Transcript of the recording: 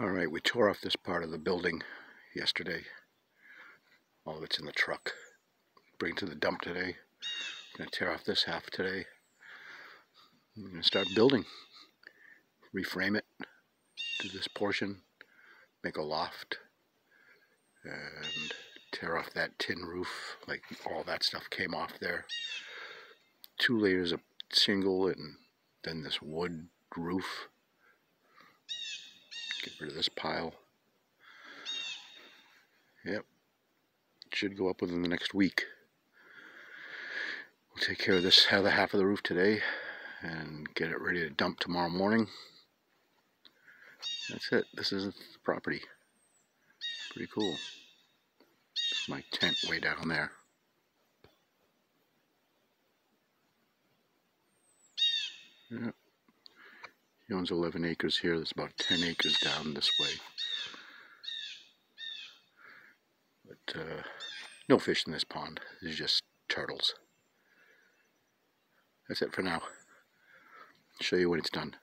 All right, we tore off this part of the building yesterday. All of it's in the truck. Bring it to the dump today. Gonna tear off this half today. I'm gonna start building. Reframe it. Do this portion. Make a loft. And tear off that tin roof. Like all that stuff came off there. Two layers of shingle and then this wood roof rid of this pile. Yep. Should go up within the next week. We'll take care of this uh, other half of the roof today and get it ready to dump tomorrow morning. That's it. This is the property. Pretty cool. my tent way down there. Yep. He owns 11 acres here. There's about 10 acres down this way. But uh, no fish in this pond. There's just turtles. That's it for now. Show you when it's done.